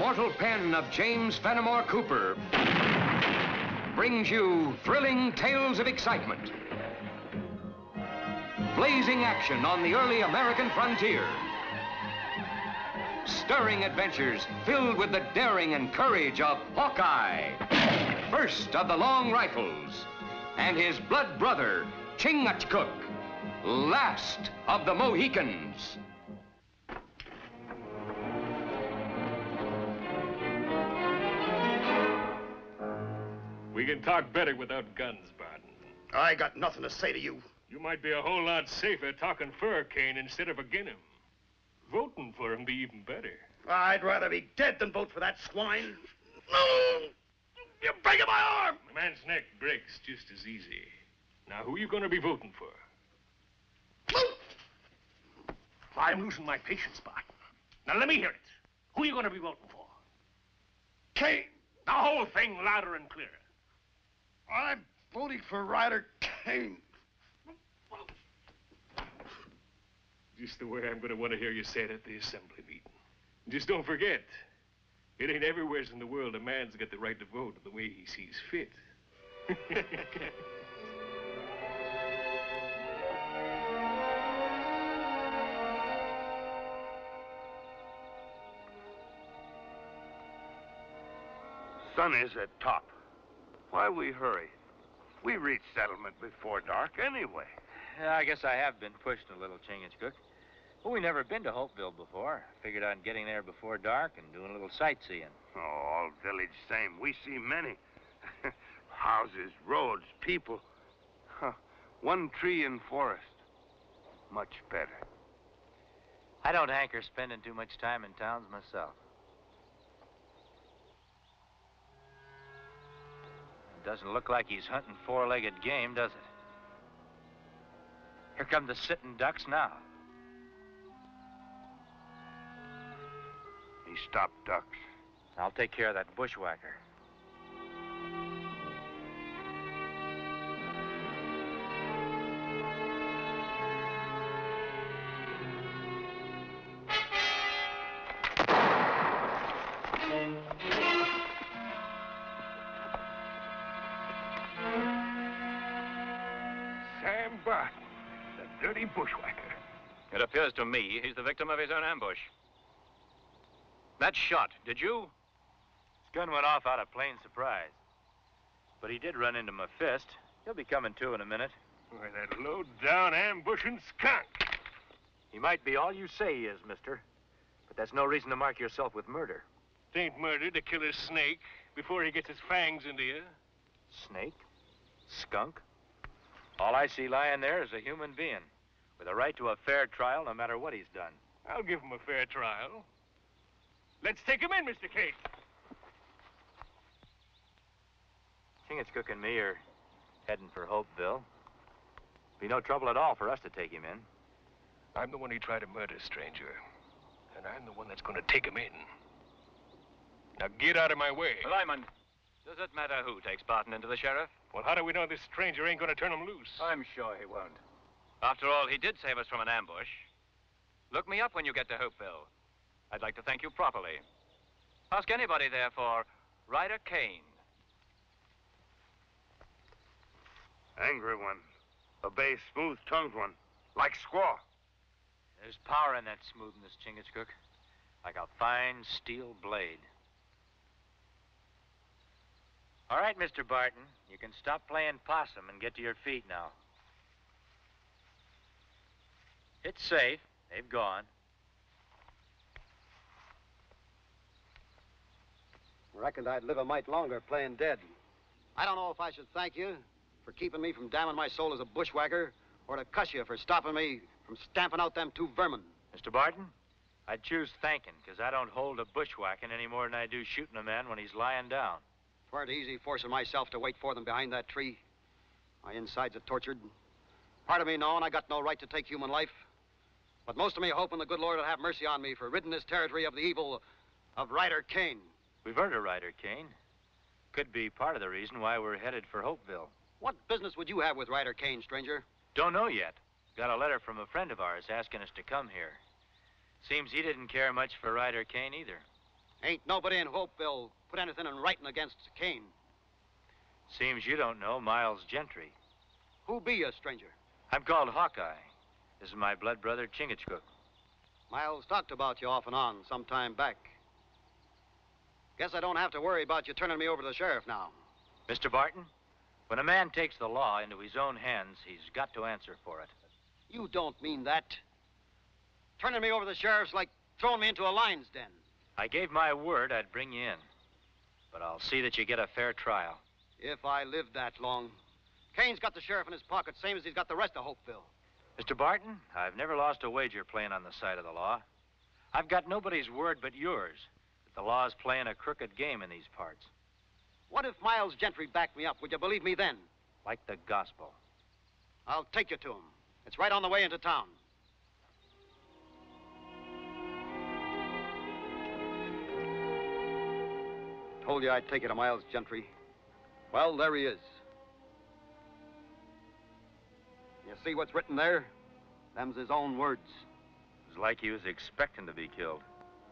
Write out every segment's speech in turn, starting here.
immortal pen of James Fenimore Cooper brings you thrilling tales of excitement, blazing action on the early American frontier, stirring adventures filled with the daring and courage of Hawkeye, first of the long rifles, and his blood brother, Chingachgook, last of the Mohicans. We can talk better without guns, Barton. I got nothing to say to you. You might be a whole lot safer talking Kane instead of against him. Voting for him be even better. I'd rather be dead than vote for that swine. No! You're breaking my arm! A man's neck breaks just as easy. Now, who are you going to be voting for? I'm losing my patience, Barton. Now, let me hear it. Who are you going to be voting for? Kane! The whole thing louder and clearer. I'm voting for Ryder Kane. Just the way I'm going to want to hear you say it at the assembly meeting. Just don't forget, it ain't everywhere in the world a man's got the right to vote the way he sees fit. Sun is at top. Why we hurry? We reach settlement before dark anyway. Yeah, I guess I have been pushed a little, Chingachgook. Well, we never been to Hopeville before. Figured on getting there before dark and doing a little sightseeing. Oh, all village same. We see many. Houses, roads, people. Huh. One tree in forest. Much better. I don't hanker spending too much time in towns myself. Doesn't look like he's hunting four-legged game, does it? Here come the sitting ducks now. He stopped ducks. I'll take care of that bushwhacker. It appears to me he's the victim of his own ambush. That shot, did you? His gun went off out of plain surprise. But he did run into my fist. He'll be coming to in a minute. Why, that low-down ambushing skunk. He might be all you say he is, mister. But that's no reason to mark yourself with murder. It ain't murder to kill a snake before he gets his fangs into you. Snake? Skunk? All I see lying there is a human being with a right to a fair trial no matter what he's done. I'll give him a fair trial. Let's take him in, Mr. Kane. Chingachgook and me are heading for Hopeville. Be no trouble at all for us to take him in. I'm the one he tried to murder, stranger. And I'm the one that's going to take him in. Now get out of my way. Lyman, does it matter who takes Barton into the sheriff? Well, how do we know this stranger ain't going to turn him loose? I'm sure he won't. After all, he did save us from an ambush. Look me up when you get to Hopeville. I'd like to thank you properly. Ask anybody there for Ryder Kane. Angry one. A bay, smooth-tongued one. Like squaw. There's power in that smoothness, Chingachgook. Like a fine steel blade. All right, Mr. Barton. You can stop playing possum and get to your feet now. It's safe. They've gone. Reckoned I'd live a mite longer playing dead. I don't know if I should thank you for keeping me from damning my soul as a bushwhacker or to cuss you for stopping me from stamping out them two vermin. Mr. Barton, I'd choose thanking, because I don't hold a bushwhacking any more than I do shooting a man when he's lying down. Tweren't easy forcing myself to wait for them behind that tree. My insides are tortured. Part of me knowing I got no right to take human life. But most of me hoping the good Lord will have mercy on me for ridding this territory of the evil of Ryder Kane. We've heard of Ryder Kane. Could be part of the reason why we're headed for Hopeville. What business would you have with Ryder Kane, stranger? Don't know yet. Got a letter from a friend of ours asking us to come here. Seems he didn't care much for Ryder Kane either. Ain't nobody in Hopeville put anything in writing against Kane. Seems you don't know Miles Gentry. Who be you, stranger? I'm called Hawkeye. This is my blood brother, Chingachgook. Miles talked about you off and on some time back. Guess I don't have to worry about you turning me over to the sheriff now. Mr. Barton, when a man takes the law into his own hands, he's got to answer for it. You don't mean that. Turning me over to the sheriff's like throwing me into a lion's den. I gave my word I'd bring you in. But I'll see that you get a fair trial. If I live that long. Kane's got the sheriff in his pocket, same as he's got the rest of Hopeville. Mr. Barton, I've never lost a wager playing on the side of the law. I've got nobody's word but yours that the law's playing a crooked game in these parts. What if Miles Gentry backed me up? Would you believe me then? Like the gospel. I'll take you to him. It's right on the way into town. Told you I'd take you to Miles Gentry. Well, there he is. See what's written there? Them's his own words. It was like he was expecting to be killed.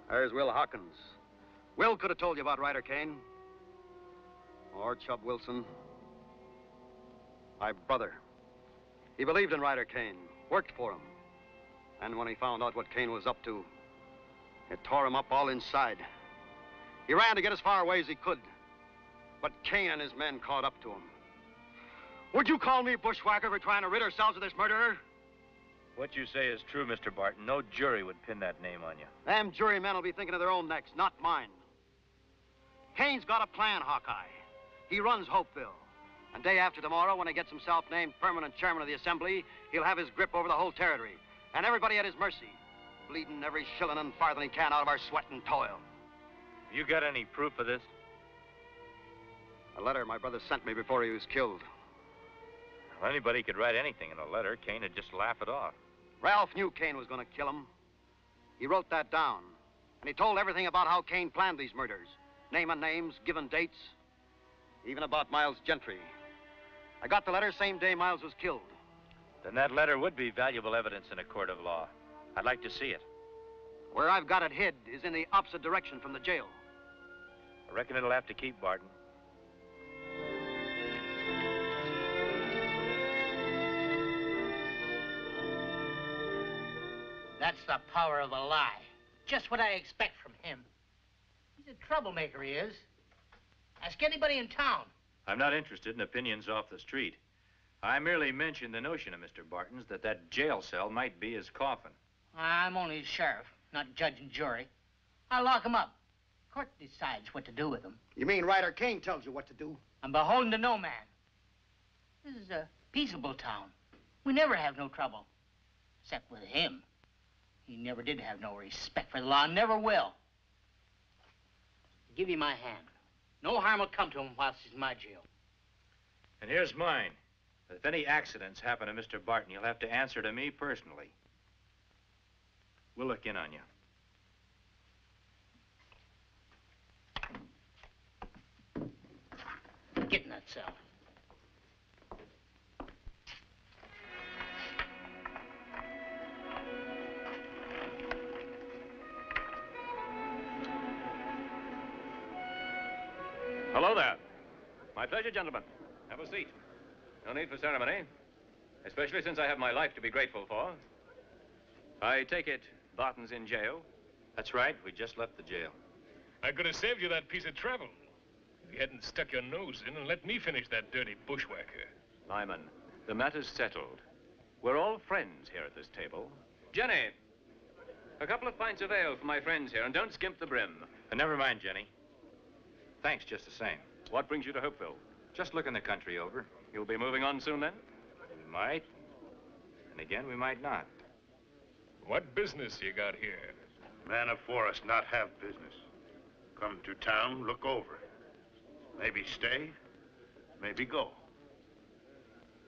There's Will Hawkins. Will could have told you about Ryder Kane. Or Chub Wilson. My brother. He believed in Ryder Kane, worked for him. And when he found out what Kane was up to, it tore him up all inside. He ran to get as far away as he could. But Kane and his men caught up to him. Would you call me a bushwhacker for trying to rid ourselves of this murderer? What you say is true, Mr. Barton. No jury would pin that name on you. Them jurymen will be thinking of their own necks, not mine. Kane's got a plan, Hawkeye. He runs Hopeville. And day after tomorrow, when he gets himself named permanent chairman of the assembly, he'll have his grip over the whole territory. And everybody at his mercy. Bleeding every shilling and farthing he can out of our sweat and toil. You got any proof of this? A letter my brother sent me before he was killed. Well, anybody could write anything in a letter. Kane would just laugh it off. Ralph knew Kane was going to kill him. He wrote that down. And he told everything about how Kane planned these murders. Naming names, giving dates. Even about Miles Gentry. I got the letter same day Miles was killed. Then that letter would be valuable evidence in a court of law. I'd like to see it. Where I've got it hid is in the opposite direction from the jail. I reckon it'll have to keep, Barton. That's the power of a lie. Just what I expect from him. He's a troublemaker, he is. Ask anybody in town. I'm not interested in opinions off the street. I merely mentioned the notion of Mr. Barton's that that jail cell might be his coffin. I'm only the sheriff, not judge and jury. I'll lock him up. Court decides what to do with him. You mean Ryder Kane tells you what to do? I'm beholden to no man. This is a peaceable town. We never have no trouble. Except with him. He never did have no respect for the law, never will. Give you my hand. No harm will come to him whilst he's in my jail. And here's mine. If any accidents happen to Mr. Barton, you'll have to answer to me personally. We'll look in on you. Get in that cell. Hello there. My pleasure, gentlemen. Have a seat. No need for ceremony, especially since I have my life to be grateful for. I take it Barton's in jail. That's right. We just left the jail. I could have saved you that piece of travel. If you hadn't stuck your nose in and let me finish that dirty bushwhacker. Lyman, the matter's settled. We're all friends here at this table. Jenny, a couple of pints of ale for my friends here, and don't skimp the brim. Uh, never mind, Jenny. Thanks just the same. What brings you to Hopeville? Just looking the country over. You'll be moving on soon, then? We might. And again, we might not. What business you got here? Man of forest not have business. Come to town, look over. Maybe stay, maybe go.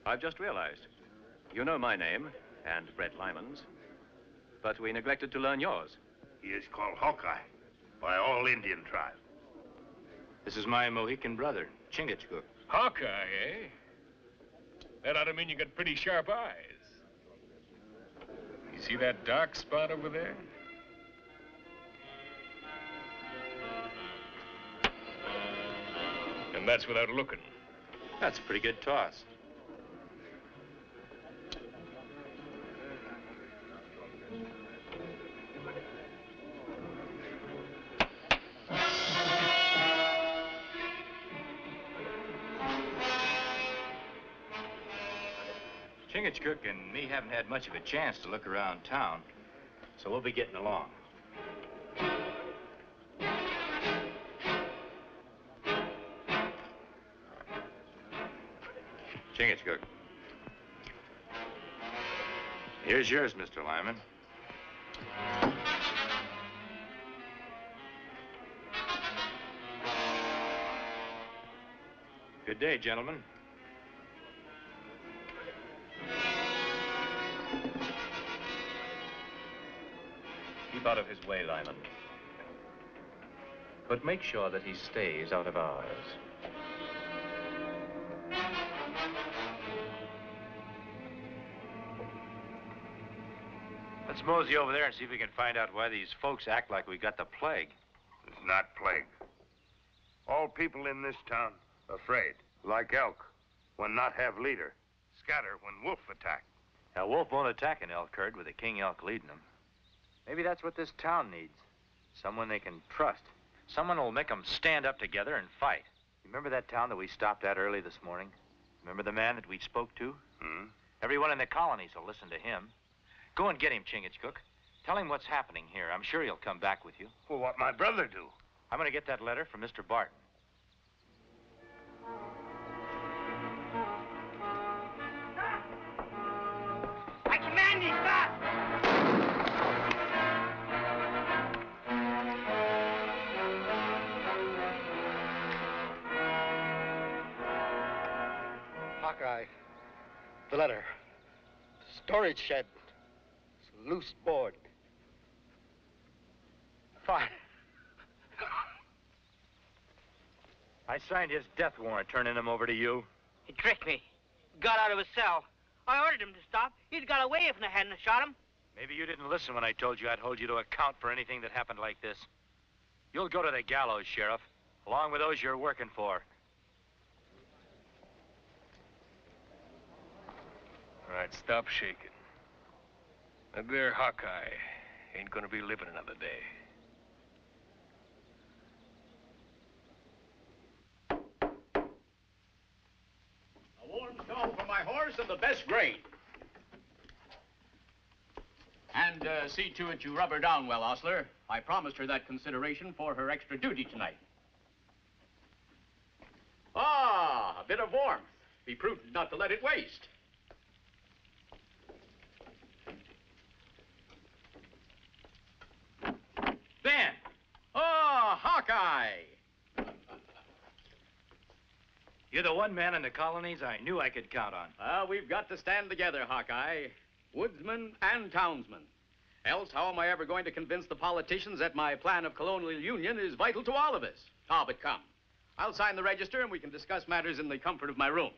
I've just realized. You know my name, and Brett Lyman's. But we neglected to learn yours. He is called Hawkeye by all Indian tribes. This is my Mohican brother, Chingachgook. Hawkeye, eh? That ought to mean you got pretty sharp eyes. You see that dark spot over there? And that's without looking. That's a pretty good toss. Chingachgook and me haven't had much of a chance to look around town, so we'll be getting along. Chingachgook. Here's yours, Mr. Lyman. Good day, gentlemen. Keep out of his way, Lyman. But make sure that he stays out of ours. Let's mosey over there and see if we can find out why these folks act like we got the plague. It's not plague. All people in this town afraid, like elk, when not have leader. Scatter when wolf attack. Now, Wolf won't attack an elk herd with a king elk leading them. Maybe that's what this town needs. Someone they can trust. Someone who'll make them stand up together and fight. Remember that town that we stopped at early this morning? Remember the man that we spoke to? Hmm? Everyone in the colonies will listen to him. Go and get him, Chingachgook. Tell him what's happening here. I'm sure he'll come back with you. Well, what my brother do? I'm going to get that letter from Mr. Barton. Hawkeye. The letter. Storage shed. It's Loose board. Fine. I signed his death warrant turning him over to you. He tricked me. Got out of his cell. I ordered him to stop. He'd got away if I hadn't shot him. Maybe you didn't listen when I told you I'd hold you to account for anything that happened like this. You'll go to the gallows, Sheriff, along with those you're working for. All right, stop shaking. That there Hawkeye ain't gonna be living another day. A warm stall for my horse and the best grain. And uh, see to it you rub her down well, Ostler. I promised her that consideration for her extra duty tonight. Ah, a bit of warmth. Be prudent not to let it waste. Ben! Oh, Hawkeye! You're the one man in the colonies I knew I could count on. Well, we've got to stand together, Hawkeye. Woodsman and townsman. Else, how am I ever going to convince the politicians that my plan of colonial union is vital to all of us? Ah, but come. I'll sign the register and we can discuss matters in the comfort of my room.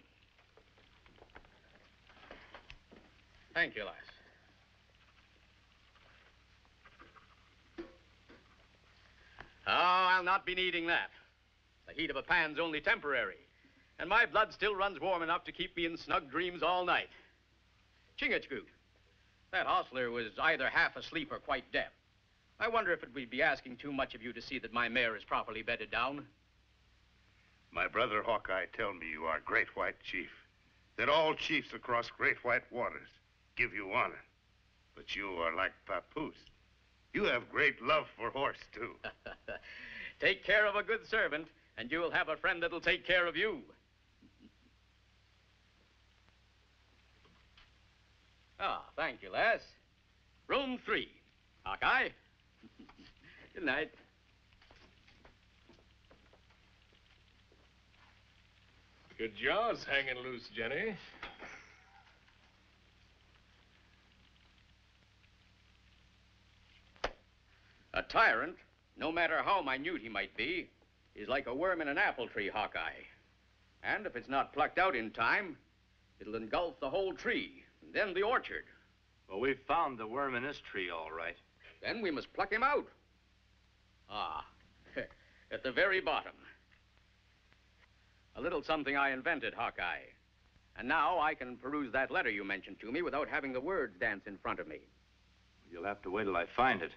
Thank you, lass. Oh, I'll not be needing that. The heat of a pan's only temporary. And my blood still runs warm enough to keep me in snug dreams all night. Chingachgook, that hostler was either half asleep or quite deaf. I wonder if it would be asking too much of you to see that my mare is properly bedded down. My brother Hawkeye tell me you are Great White Chief. That all chiefs across Great White Waters give you honor. But you are like Papoose. You have great love for horse, too. take care of a good servant, and you'll have a friend that'll take care of you. Ah, thank you, lass. Room three. Hawkeye. Good night. Good jaws hanging loose, Jenny. A tyrant, no matter how minute he might be, is like a worm in an apple tree, Hawkeye. And if it's not plucked out in time, it'll engulf the whole tree, and then the orchard. Well, we've found the worm in this tree, all right. Then we must pluck him out. Ah, at the very bottom. A little something I invented, Hawkeye. And now I can peruse that letter you mentioned to me without having the words dance in front of me. You'll have to wait till I find it.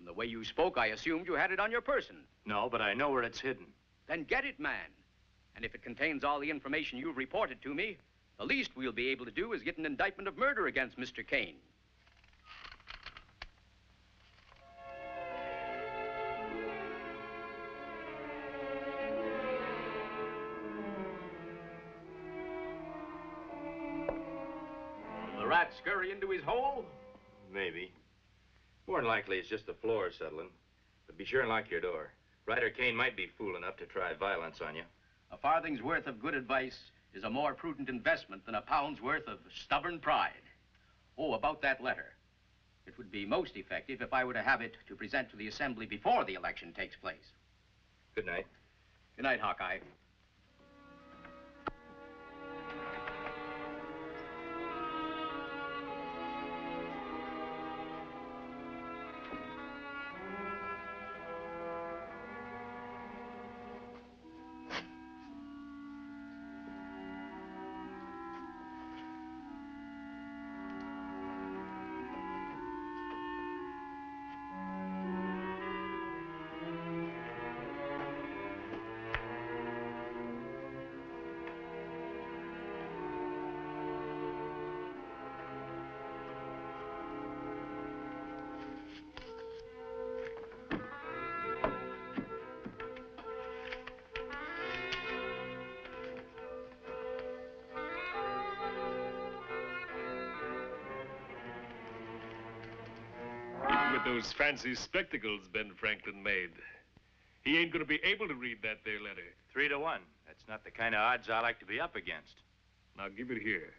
From the way you spoke, I assumed you had it on your person. No, but I know where it's hidden. Then get it, man. And if it contains all the information you've reported to me, the least we'll be able to do is get an indictment of murder against Mr. Kane. The rat scurry into his hole? Maybe. More than likely, it's just the floor settling. But be sure and lock your door. Ryder Kane might be fool enough to try violence on you. A farthing's worth of good advice is a more prudent investment than a pound's worth of stubborn pride. Oh, about that letter. It would be most effective if I were to have it to present to the Assembly before the election takes place. Good night. Good night, Hawkeye. Those fancy spectacles Ben Franklin made. He ain't gonna be able to read that there letter. Three to one. That's not the kind of odds I like to be up against. Now give it here.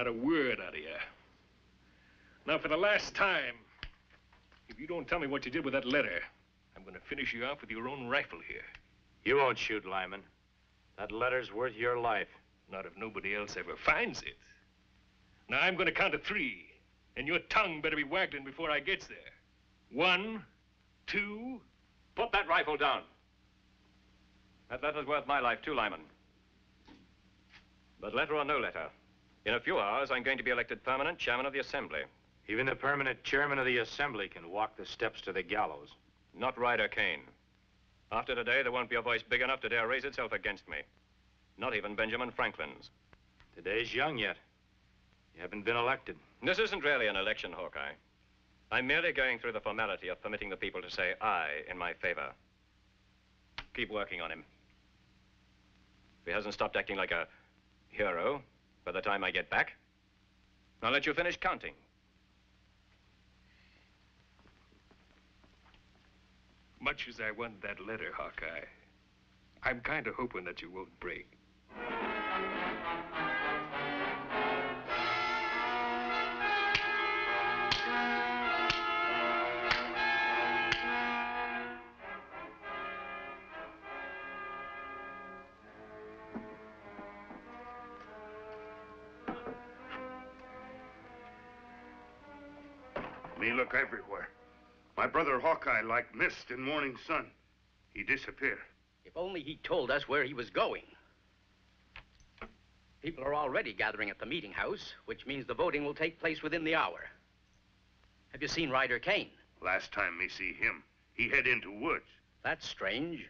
Not a word out of you. Now, for the last time, if you don't tell me what you did with that letter, I'm going to finish you off with your own rifle here. You won't shoot, Lyman. That letter's worth your life. Not if nobody else ever finds it. Now, I'm going to count to three, and your tongue better be waggling before I gets there. One, two, Put that rifle down. That letter's worth my life, too, Lyman. But letter or no letter, in a few hours, I'm going to be elected permanent chairman of the Assembly. Even the permanent chairman of the Assembly can walk the steps to the gallows. Not Ryder Kane. After today, there won't be a voice big enough to dare raise itself against me. Not even Benjamin Franklin's. Today's young yet. You haven't been elected. This isn't really an election, Hawkeye. I'm merely going through the formality of permitting the people to say aye in my favor. Keep working on him. If he hasn't stopped acting like a hero by the time I get back, I'll let you finish counting. much as I want that letter, Hawkeye, I'm kind of hoping that you won't break. Me look everywhere. My brother Hawkeye like mist in morning sun. He disappear. If only he told us where he was going. People are already gathering at the meeting house, which means the voting will take place within the hour. Have you seen Ryder Kane? Last time me see him, he head into woods. That's strange.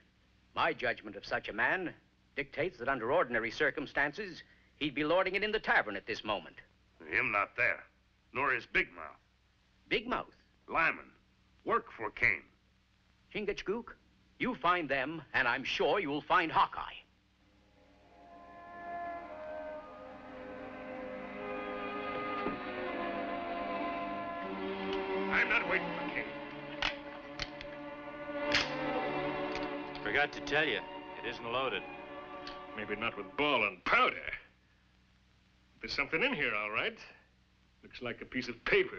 My judgment of such a man dictates that under ordinary circumstances, he'd be lording it in the tavern at this moment. Him not there, nor his big mouth. Big Mouth, Lyman, work for Kane. Chingachgook, you find them, and I'm sure you'll find Hawkeye. I'm not waiting for Kane. Forgot to tell you, it isn't loaded. Maybe not with ball and powder. There's something in here, all right. Looks like a piece of paper.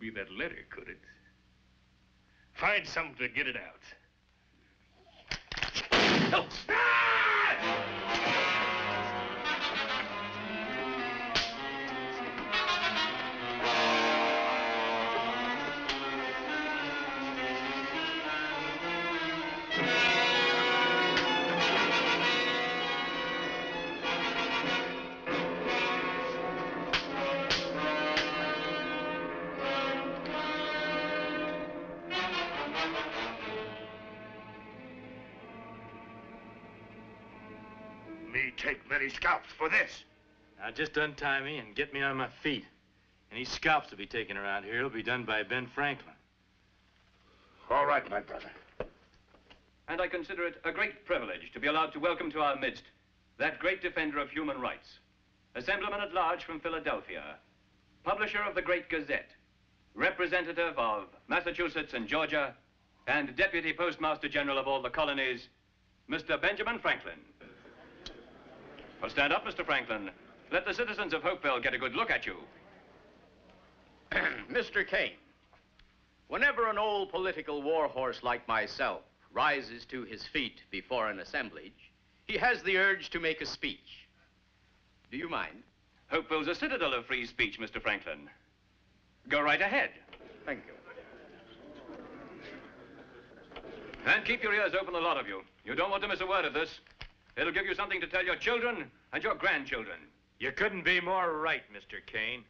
Be that letter, could it? Find something to get it out. Oh. Ah! Me many scalps for this. Now just untie me and get me on my feet. Any scalps to be taken around here will be done by Ben Franklin. All right, my brother. And I consider it a great privilege to be allowed to welcome to our midst that great defender of human rights, Assemblyman at Large from Philadelphia, publisher of the Great Gazette, representative of Massachusetts and Georgia, and Deputy Postmaster General of all the colonies, Mr. Benjamin Franklin. Well, stand up, Mr. Franklin. Let the citizens of Hopeville get a good look at you. Mr. Kane, whenever an old political warhorse like myself rises to his feet before an assemblage, he has the urge to make a speech. Do you mind? Hopeville's a citadel of free speech, Mr. Franklin. Go right ahead. Thank you. And keep your ears open, a lot of you. You don't want to miss a word of this. It'll give you something to tell your children and your grandchildren. You couldn't be more right, Mr. Kane.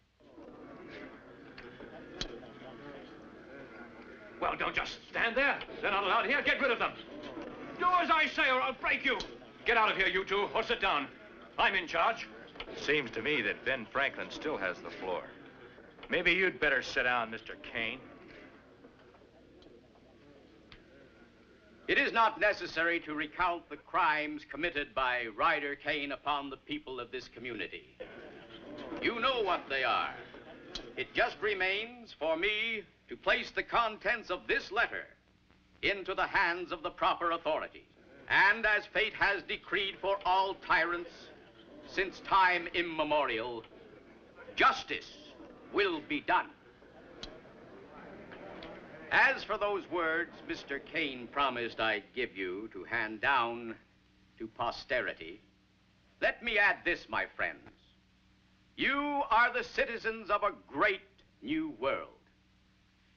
Well, don't just stand there. They're not allowed here. Get rid of them. Do as I say, or I'll break you. Get out of here, you two, or sit down. I'm in charge. Seems to me that Ben Franklin still has the floor. Maybe you'd better sit down, Mr. Kane. It is not necessary to recount the crimes committed by Ryder Kane upon the people of this community. You know what they are. It just remains for me to place the contents of this letter into the hands of the proper authorities. And as fate has decreed for all tyrants since time immemorial, justice will be done. As for those words Mr. Kane promised I'd give you to hand down to posterity, let me add this, my friends. You are the citizens of a great new world.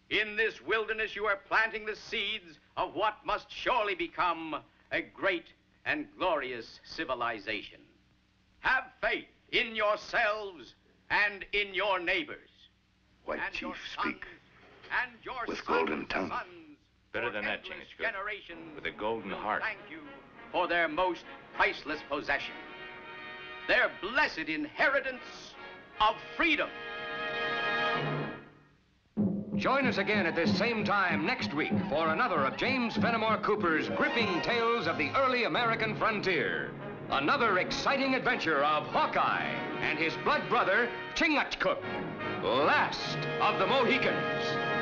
In this wilderness, you are planting the seeds of what must surely become a great and glorious civilization. Have faith in yourselves and in your neighbors. White chief, speak. And your with sons' golden tongue. sons Better than that, endless Chingachgook. With a golden heart. Thank you for their most priceless possession, their blessed inheritance of freedom. Join us again at this same time next week for another of James Fenimore Cooper's gripping tales of the early American frontier. Another exciting adventure of Hawkeye and his blood brother, Chingachgook, last of the Mohicans.